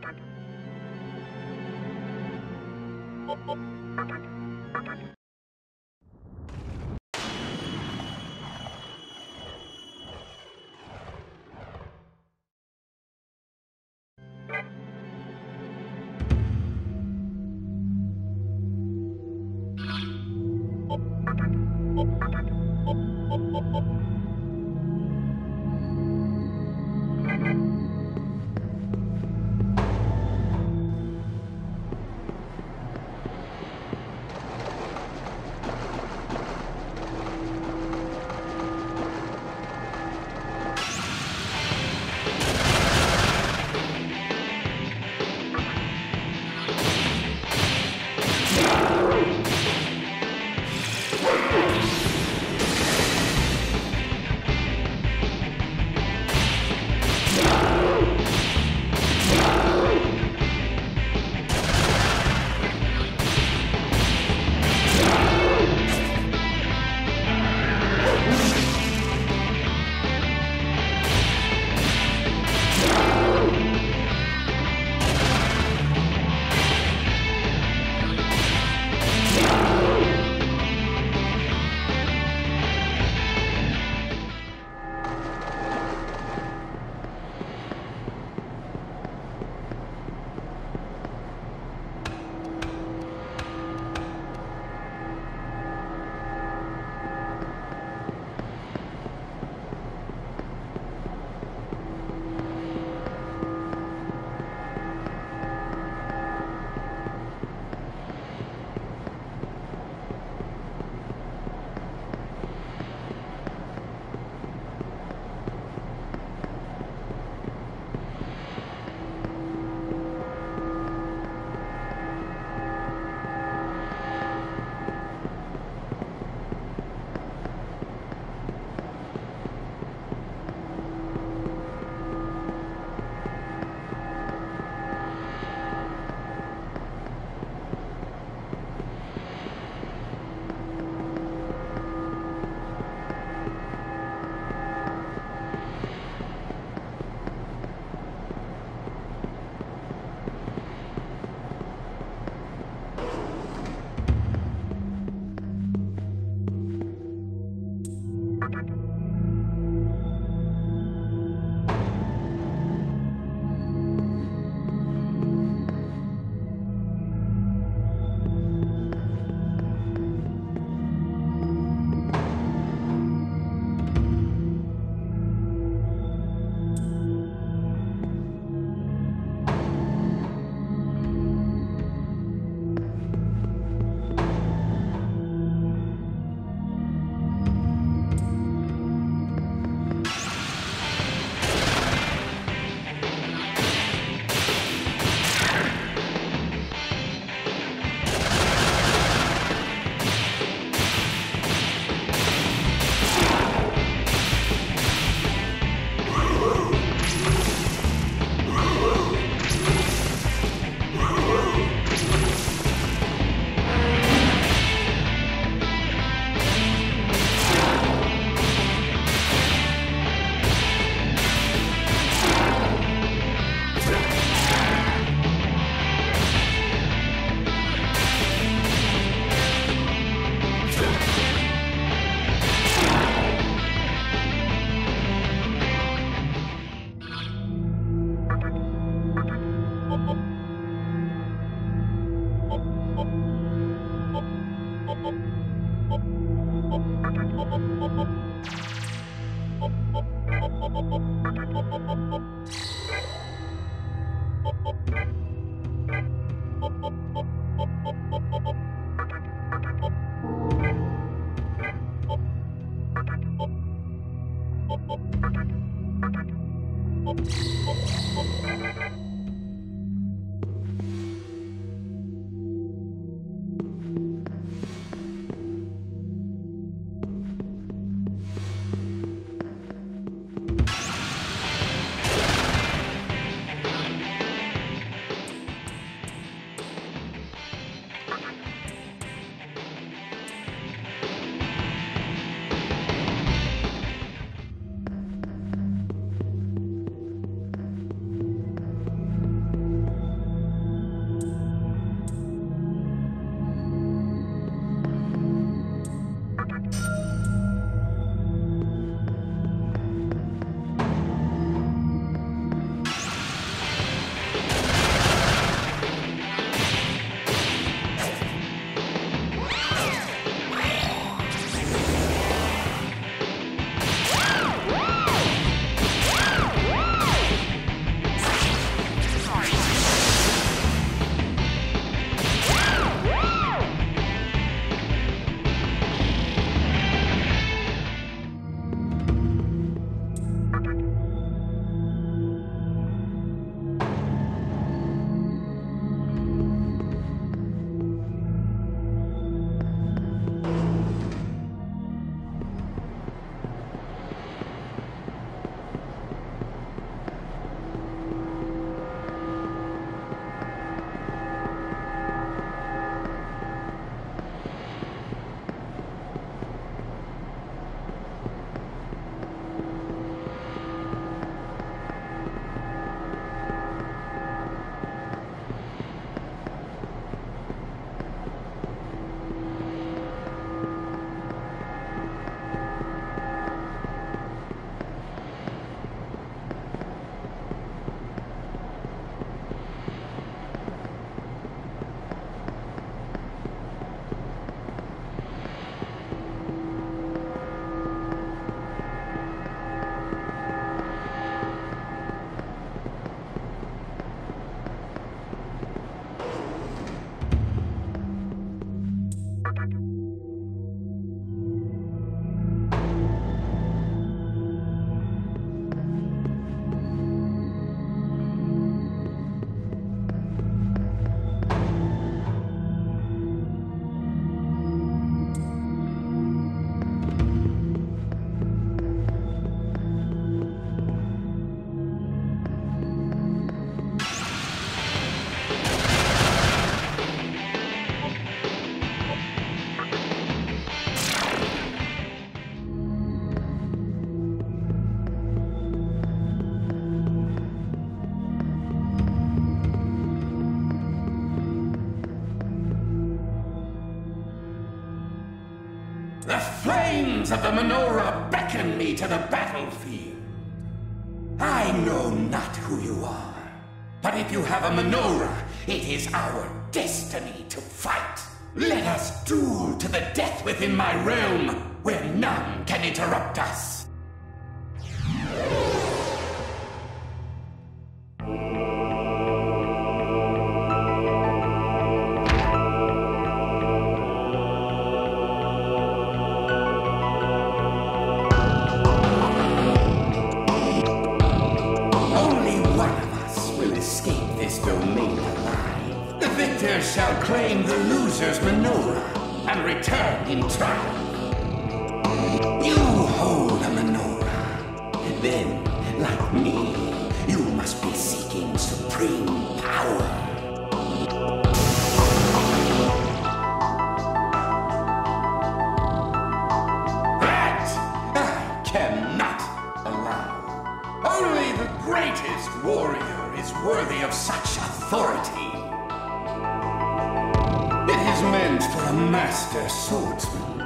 Oh. Of the menorah beckon me to the battlefield. I know not who you are, but if you have a menorah, it is our destiny to fight. Let us duel to the death within my realm, where none can interrupt us. One of us will escape this domain alive. The victor shall claim the loser's menorah and return in triumph. You hold a menorah. Then, like me, you must be seeking supreme power. Warrior is worthy of such authority. It is meant for a master swordsman,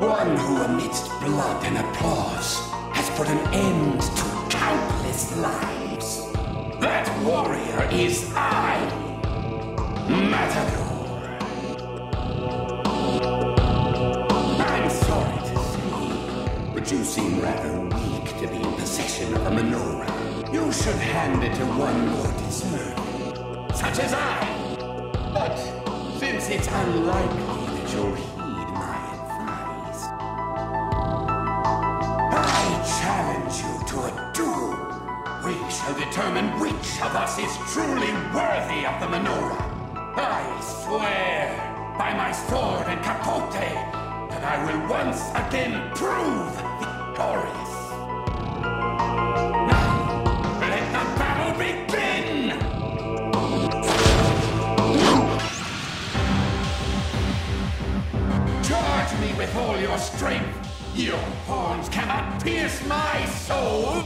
one who amidst blood and applause has put an end to countless lives. That warrior is I, Matador. I'm sorry to say, but you seem rather weak to be in possession of a menorah. You should hand it to one more deserving, such as I. But since it's unlikely that you'll heed my advice, I challenge you to a duel. We shall determine which of us is truly worthy of the menorah. I swear by my sword and capote that I will once again prove victorious. Me with all your strength! Your horns cannot pierce my soul!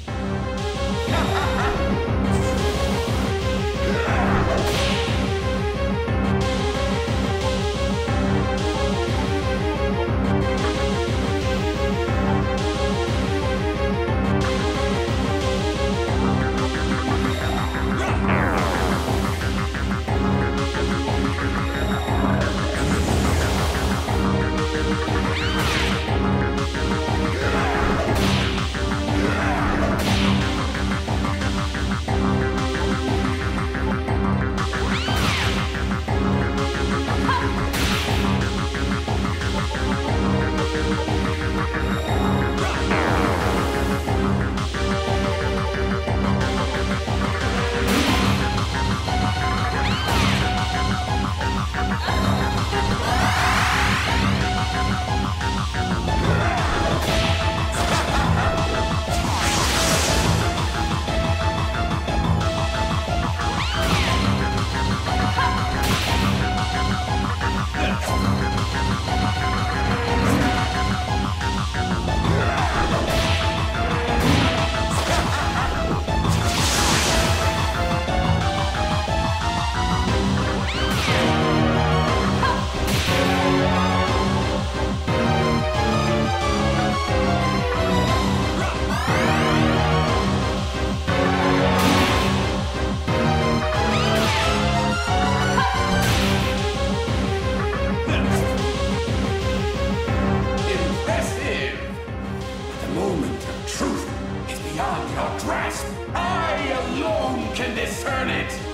Turn it!